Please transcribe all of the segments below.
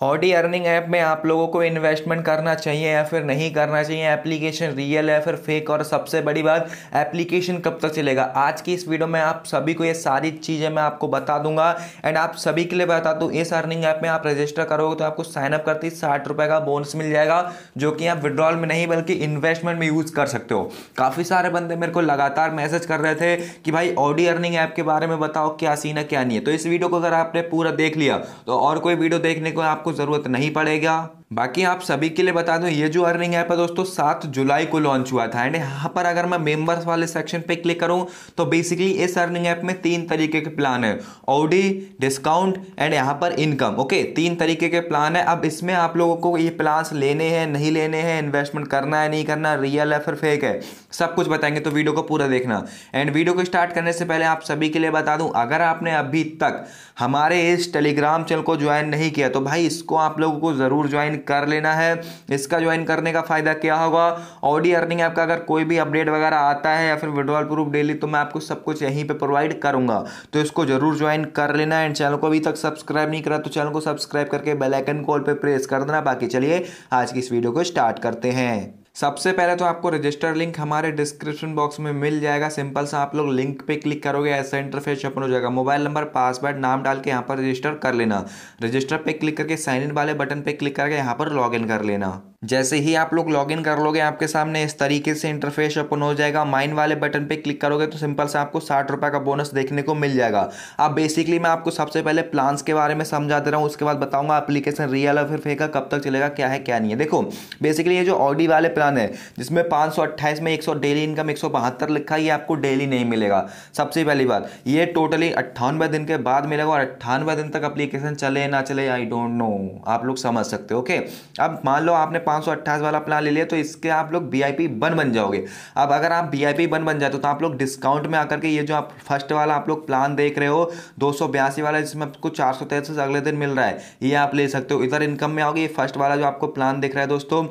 Audi earning app में आप लोगों को इन्वेस्टमेंट करना चाहिए या फिर नहीं करना चाहिए एप्लीकेशन रियल है फिर फेक और सबसे बड़ी बात एप्लीकेशन कब तक चलेगा? आज की इस वीडियो में आप सभी को ये सारी चीज़ें मैं आपको बता दूँगा। एंड आप सभी के लिए बता दूँ, इस अर्निंग ऐप में आप रजिस्टर करोगे तो आपको साइनअप करती साठ रुपये का बोनस मिल जाएगा, जो कि आप विड्रॉल में नहीं बल्कि इन्वेस्टमेंट में यूज़ कर सकते हो। काफ़ी सारे बंदे मेरे को लगातार मैसेज कर रहे थे कि भाई, ऑडी अर्निंग ऐप के बारे में बताओ, क्या सीन है, क्या नहीं है। तो इस वीडियो को अगर आपने पूरा देख लिया तो और कोई वीडियो देखने को आपको आपको ज़रूरत नहीं पड़ेगा। बाकी आप सभी के लिए बता दूँ, ये जो अर्निंग ऐप है दोस्तों, सात जुलाई को लॉन्च हुआ था। एंड यहाँ पर अगर मैं मेंबर्स वाले सेक्शन पे क्लिक करूँ तो बेसिकली इस अर्निंग ऐप में तीन तरीके के प्लान है। ओडी डिस्काउंट एंड यहाँ पर इनकम ओके तीन तरीके के प्लान है। अब इसमें आप लोगों को ये प्लान लेने हैं, नहीं लेने हैं इन्वेस्टमेंट करना है, नहीं करना रियल है फिर फेक है? सब कुछ बताएँगे तो वीडियो को पूरा देखना। एंड वीडियो को स्टार्ट करने से पहले आप सभी के लिए बता दूँ, अगर आपने अभी तक हमारे इस टेलीग्राम चैनल को ज्वाइन नहीं किया तो भाई इसको आप लोगों को ज़रूर ज्वाइन कर लेना है। इसका ज्वाइन करने का फ़ायदा क्या होगा? ऑडी अर्निंग ऐप का अगर कोई भी अपडेट वगैरह आता है या फिर विड्रॉल प्रूफ डेली तो मैं आपको सब कुछ यहीं पर प्रोवाइड करूँगा। तो इसको ज़रूर ज्वाइन कर लेना एंड चैनल को अभी तक सब्सक्राइब नहीं करा तो चैनल को सब्सक्राइब करके बेलाइकन कॉल पर प्रेस कर देना। बाकी चलिए, आज की इस वीडियो को स्टार्ट करते हैं। सबसे पहले तो आपको रजिस्टर लिंक हमारे डिस्क्रिप्शन बॉक्स में मिल जाएगा। सिंपल सा आप लोग लिंक पे क्लिक करोगे, ऐसा इंटरफेस ओपन हो जाएगा। मोबाइल नंबर पासवर्ड नाम डाल के यहाँ पर रजिस्टर कर लेना। रजिस्टर पे क्लिक करके साइन इन वाले बटन पे क्लिक करके यहाँ पर लॉग इन कर लेना। जैसे ही आप लोग लॉगिन कर लोगे, आपके सामने इस तरीके से इंटरफेस ओपन हो जाएगा। माइन वाले बटन पे क्लिक करोगे तो सिंपल से आपको साठ रुपए का बोनस देखने को मिल जाएगा। अब बेसिकली मैं आपको सबसे पहले प्लान्स के बारे में समझा दे रहा हूँ उसके बाद बताऊँगा एप्लीकेशन रियल और फिर फेका कब तक चलेगा, क्या है, क्या नहीं है। देखो बेसिकली ये जो ऑडी वाले प्लान है, जिसमें पाँच सौ अट्ठाइस में एक सौ डेली इनकम एक सौ बहत्तर लिखा है, ये आपको डेली नहीं मिलेगा। सबसे पहली बात, ये टोटली अट्ठानवे दिन के बाद मिलेगा और अट्ठानवे दिन तक अप्लीकेशन चले ना चले आई डोंट नो आप लोग समझ सकते हो ओके अब मान लो आपने पाँच वाला प्लान ले लिया तो इसके आप लोग वी बन बन जाओगे। अब अगर आप वी बन बन जाते हो तो आप लोग डिस्काउंट में आकर के ये जो आप फ़र्स्ट वाला आप लोग प्लान देख रहे हो, दो सौ बयासी वाला, जिसमें आपको चार सौ अगले दिन मिल रहा है, ये आप ले सकते हो। इधर इनकम में आओगे, ये फ़र्स्ट वाला जो आपको प्लान देख रहा है दोस्तों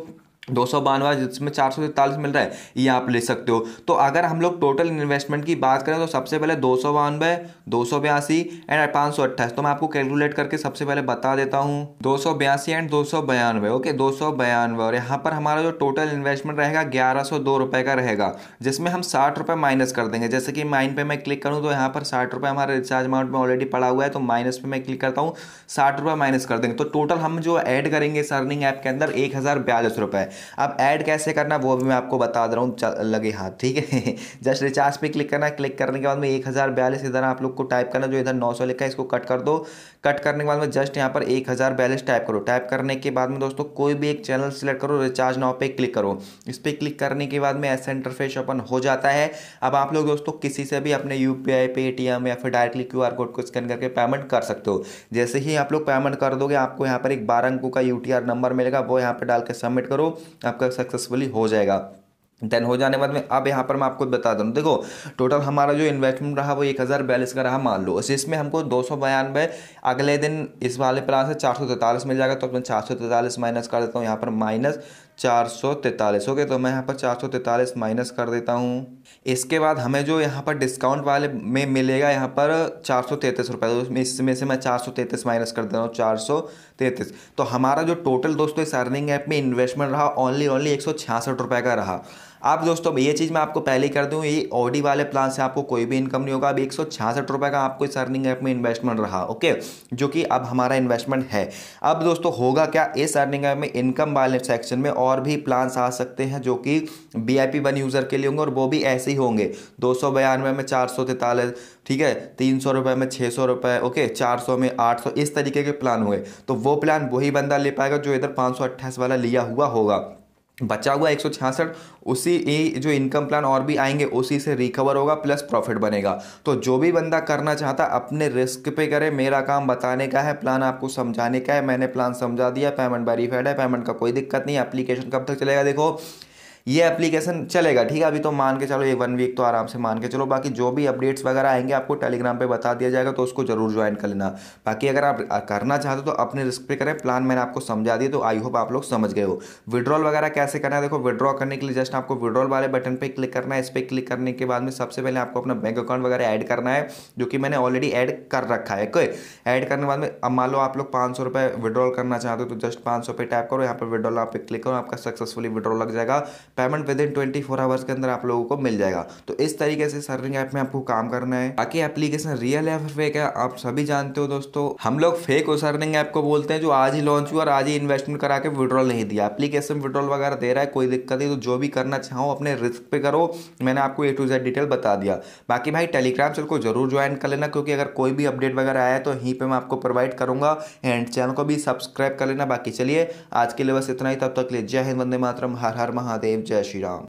दो सौ बानवे, जिसमें चार सौ तैंतालीस मिल रहा है, ये आप ले सकते हो। तो अगर हम लोग टोटल इन्वेस्टमेंट की बात करें तो सबसे पहले दो सौ बानवे, दो सौ बयासी एंड पाँच सौ अट्ठाईस। तो मैं आपको कैलकुलेट करके सबसे पहले बता देता हूँ। दो सौ बयासी एंड दो सौ बयानवे ओके दो सौ बयानवे। और यहाँ पर हमारा जो टोटल इन्वेस्टमेंट रहेगा, ग्यारह सौ दो रुपये का रहेगा, जिसमें हम साठ रुपये माइनस कर देंगे। जैसे कि माइन पे मैं क्लिक करूँ तो यहाँ पर साठ रुपये हमारे रिचार्ज अमाउंट में ऑलरेडी पड़ा हुआ है तो माइनस पे मैं क्लिक करता हूँ, साठ रुपये माइनस कर देंगे। तो टोटल हम जो ऐड करेंगे इस अर्निंग ऐप के अंदर, एक हज़ार बयालीस रुपये अब ऐड कैसे करना वो भी मैं आपको बता दे रहा हूँ लगे हाथ, ठीक है? जस्ट रिचार्ज पे क्लिक करना क्लिक करने के बाद में एक हज़ार बयालीस इधर आप लोग को टाइप करना जो इधर नौ सौ लिखा है, इसको कट कर दो। कट करने के बाद में जस्ट यहाँ पर एक हज़ार बयालीस टाइप करो। टाइप करने के बाद में दोस्तों, कोई भी एक चैनल सेलेक्ट करो रिचार्ज नाव पे क्लिक करो। इस पर क्लिक करने के बाद में ऐसा इंटरफेस ओपन हो जाता है। अब आप लोग दोस्तों किसी से भी अपने यू पी आई पेटीएम या फिर डायरेक्टली क्यू आर कोड को स्कैन करके पेमेंट कर सकते हो। जैसे ही आप लोग पेमेंट कर दोगे, आपको यहाँ पर एक बारह अंकों का यूटीआर नंबर मिलेगा, वो यहाँ पर डाल के सबमिट करो। आपका सक्सेसफुली हो जाएगा। देन हो जाने बाद में, अब यहाँ पर मैं आपको बता दूँ। देखो टोटल हमारा जो इन्वेस्टमेंट रहा वो एक हज़ार बयालीस का रहा, मान लो। इसमें हमको दो सौ बयानवे अगले दिन इस वाले प्लान से चार सौ तैंतालीस मिल जाएगा तो मैं चार सौ तैंतालीस माइनस कर देता हूँ। यहाँ पर माइनस चार सौ तैंतालीस। ओके तो मैं यहाँ पर चार सौ तैंतालीस माइनस कर देता हूँ। इसके बाद हमें जो यहाँ पर डिस्काउंट वाले में मिलेगा यहाँ पर चार सौ तैंतीस रुपये तो इसमें से मैं चार सौ तैंतीस माइनस कर देता हूँ, चार सौ तैंतीस। तो हमारा जो टोटल दोस्तों इस अर्निंग ऐप में इन्वेस्टमेंट रहा ओनली ओनली एक सौ छियासठ रुपये का रहा। आप दोस्तों ये चीज़ मैं आपको पहले ही कर दूँ, ये ऑडी वाले प्लान से आपको कोई भी इनकम नहीं होगा। अब एक सौ का आपको इस अर्निंग ऐप में इन्वेस्टमेंट रहा ओके जो कि अब हमारा इन्वेस्टमेंट है। अब दोस्तों, होगा क्या? इस अर्निंग ऐप में इनकम वाले सेक्शन में और भी प्लान्स आ सकते हैं, जो कि बी आई यूज़र के लिए होंगे और वो भी ऐसे ही होंगे। दो सौ बयानवे में चार सौ तैंतालीस, ठीक है? तीन सौ रुपये में छः सौ रुपये ओके चार सौ में आठ सौ, इस तरीके के प्लान हुए तो वो प्लान वही बंदा ले पाएगा जो इधर पाँच सौ अट्ठाईस वाला लिया हुआ होगा। बचा हुआ एक सौ छियासठ, उसी उसी जो इनकम प्लान और भी आएँगे, उसी से रिकवर होगा प्लस प्रॉफिट बनेगा। तो जो भी बंदा करना चाहता, अपने रिस्क पे करे। मेरा काम बताने का है प्लान आपको समझाने का है। मैंने प्लान समझा दिया पेमेंट वेरीफाइड है पेमेंट का कोई दिक्कत नहीं एप्लीकेशन कब तक चलेगा, देखो। ये एप्लीकेशन चलेगा, ठीक है? अभी तो मान के चलो ये वन वीक तो आराम से मान के चलो, बाकी जो भी अपडेट्स वगैरह आएँगे आपको टेलीग्राम पे बता दिया जाएगा तो उसको ज़रूर ज्वाइन कर लेना। बाकी अगर आप करना चाहते हो तो अपने रिस्क पे करें। प्लान मैंने आपको समझा दिया तो आई होप आप लोग समझ गए हो। विड्रॉल वगैरह कैसे करना है? देखो विड्रॉ करने के लिए जस्ट आपको विड्रॉल वाले बटन पर क्लिक करना है। इस पर क्लिक करने के बाद में सबसे पहले आपको अपना बैंक अकाउंट वगैरह ऐड करना है, जो कि मैंने ऑलरेडी ऐड कर रखा है। कोई? ऐड करने के बाद में, अब मान लो आप लोग पाँच सौ विड्रॉल करना चाहते हो तो जस्ट पाँच सौ टैप करो। यहाँ पर विड्रॉल आप क्लिक करो, आपका सक्सेसफुली विड्रॉल लग जाएगा। Payment within twenty four hours के अंदर आप लोगों को मिल जाएगा। तो इस तरीके से सर्विंग ऐप में आपको काम करना है। बाकी एप्लीकेशन रियल है फेक है, आप सभी जानते हो दोस्तों। हम लोग फेक सर्निंग ऐप को बोलते हैं जो आज ही लॉन्च हुआ और आज ही इन्वेस्टमेंट करा के विड्रॉल नहीं दिया। एप्लीकेशन विड्रॉल वगैरह दे रहा है, कोई दिक्कत नहीं। तो जो भी करना चाहो, अपने रिस्क पे करो। मैंने आपको ए टू जेड डिटेल बता दिया। बाकी भाई टेलीग्राम चल को ज़रूर ज्वाइन कर लेना, क्योंकि अगर कोई भी अपडेट वगैरह आया तो यहीं पर मैं आपको प्रोवाइड करूँगा। एंड चैनल को भी सब्सक्राइब कर लेना। बाकी चलिए, आज के लिए बस इतना ही। तब तक लिए जय हिंद, वंदे मातरम। हर हर महादेव। जय श्री राम